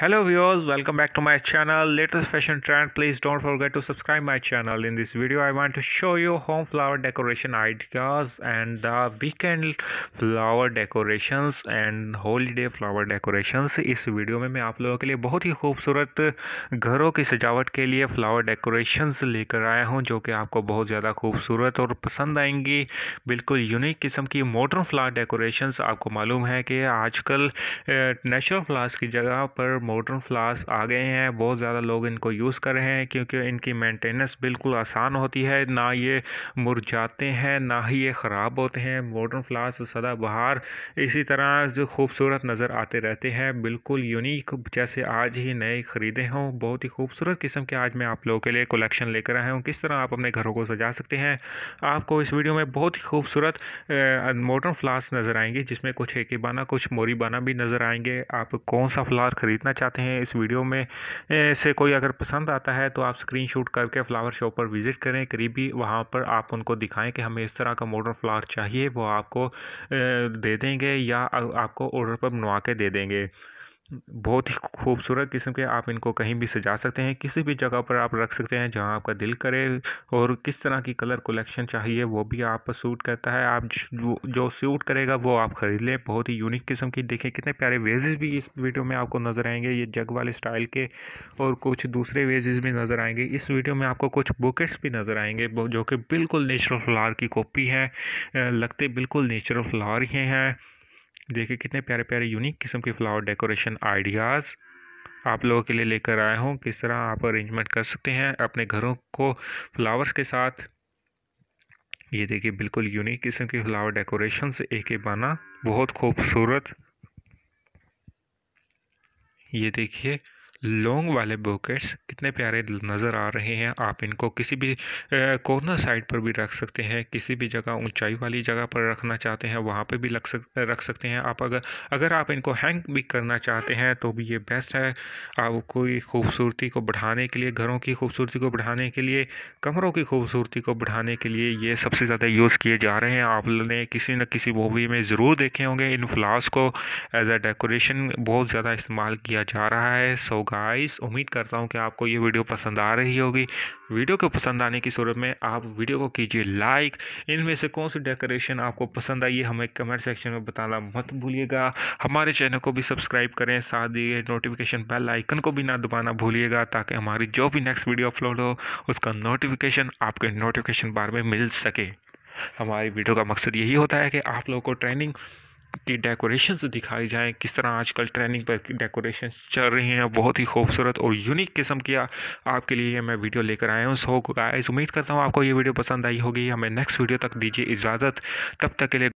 Hello viewers, welcome back to my channel. Latest fashion trend. Please don't forget to subscribe my channel. In this video, I want to show you home flower decoration ideas and the weekend flower decorations and holiday flower decorations. इस video में मैं आप लोगों के लिए बहुत ही खूबसूरत घरों की सजावट के लिए फ्लावर डेकोरेशंस लेकर आया हूँ जो कि आपको बहुत ज़्यादा खूबसूरत और पसंद आएँगी बिल्कुल यूनिक किस्म की मॉडर्न फ्लावर डेकोरेशंस आपको मालूम है कि आजकल नेचुरल फ्लावर्स की जगह पर मॉडर्न फ्लास आ गए हैं। बहुत ज़्यादा लोग इनको यूज़ कर रहे हैं क्योंकि इनकी मेंटेनेंस बिल्कुल आसान होती है। ना ये मुरझाते हैं, ना ही ये ख़राब होते हैं। मॉडर्न फ्लास सदाबहार इसी तरह जो खूबसूरत नज़र आते रहते हैं। बिल्कुल यूनिक जैसे आज ही नए ख़रीदे हों। बहुत ही खूबसूरत किस्म के आज मैं आप लोगों के लिए कलेक्शन लेकर आया हूँ। किस तरह आप अपने घरों को सजा सकते हैं? आपको इस वीडियो में बहुत ही खूबसूरत मॉडर्न फ्लास नज़र आएँगे, जिसमें कुछ एक बाना कुछ मोरी बाना भी नज़र आएँगे। आप कौन सा फ्लावर ख़रीदना चाहते हैं इस वीडियो में से कोई अगर पसंद आता है तो आप स्क्रीनशॉट करके फ्लावर शॉप पर विज़िट करें। करीबी वहाँ पर आप उनको दिखाएँ कि हमें इस तरह का मॉडर्न फ्लावर चाहिए, वो आपको दे देंगे या आपको ऑर्डर पर बनवा के दे देंगे। बहुत ही खूबसूरत किस्म के आप इनको कहीं भी सजा सकते हैं, किसी भी जगह पर आप रख सकते हैं जहाँ आपका दिल करे और किस तरह की कलर कलेक्शन चाहिए वो भी आप सूट करता है। आप जो सूट करेगा वो आप ख़रीद लें। बहुत ही यूनिक किस्म की देखें कितने प्यारे वेजेस भी इस वीडियो में आपको नज़र आएँगे। ये जग वाले स्टाइल के और कुछ दूसरे वेजेस भी नज़र आएँगे। इस वीडियो में आपको कुछ बुकेट्स भी नज़र आएँगे जो कि बिल्कुल नेचुरल फ्लावर की कॉपी है लगते बिल्कुल नेचुरल फ्लावर ही हैं। देखिए, कितने प्यारे प्यारे यूनिक किस्म के फ्लावर डेकोरेशन आइडियाज़ आप लोगों के लिए लेकर आया हूँ। किस तरह आप अरेंजमेंट कर सकते हैं अपने घरों को फ्लावर्स के साथ। ये देखिए, बिल्कुल यूनिक किस्म के फ्लावर डेकोरेशन से एक बना, बहुत खूबसूरत। ये देखिए लॉन्ग वाले बुकेट्स कितने प्यारे नज़र आ रहे हैं। आप इनको किसी भी कॉर्नर साइड पर भी रख सकते हैं, किसी भी जगह ऊंचाई वाली जगह पर रखना चाहते हैं, वहाँ पे भी लग सक, रख सकते हैं। आप अगर अगर आप इनको हैंग भी करना चाहते हैं तो भी ये बेस्ट है। आप कोई खूबसूरती को बढ़ाने के लिए, घरों की खूबसूरती को बढ़ाने के लिए, कमरों की खूबसूरती को बढ़ाने के लिए ये सबसे ज़्यादा यूज़ किए जा रहे हैं। आपने किसी न किसी मूवी में ज़रूर देखे होंगे, इन फ्लावर्स को एज अ डेकोरेशन बहुत ज़्यादा इस्तेमाल किया जा रहा है। सो गाइस उम्मीद करता हूँ कि आपको ये वीडियो पसंद आ रही होगी। वीडियो को पसंद आने की सूरत में आप वीडियो को कीजिए लाइक इनमें से कौन सी डेकोरेशन आपको पसंद आई है हमें कमेंट सेक्शन में बताना मत भूलिएगा। हमारे चैनल को भी सब्सक्राइब करें, साथ ही नोटिफिकेशन बेल आइकन को भी ना दबाना भूलिएगा, ताकि हमारी जो भी नेक्स्ट वीडियो अपलोड हो, उसका नोटिफिकेशन आपके नोटिफिकेशन बार में मिल सके। हमारी वीडियो का मकसद यही होता है कि आप लोगों को ट्रेनिंग की डेकोरेशंस दिखाई जाएँ, किस तरह आजकल ट्रेनिंग पर डेकोरेशन चल रही हैं, बहुत ही खूबसूरत और यूनिक किस्म की आपके लिए मैं वीडियो लेकर आया हूँ। सो गाइस उम्मीद करता हूँ आपको ये वीडियो पसंद आई होगी। हमें नेक्स्ट वीडियो तक दीजिए इजाज़त। तब तक के लिए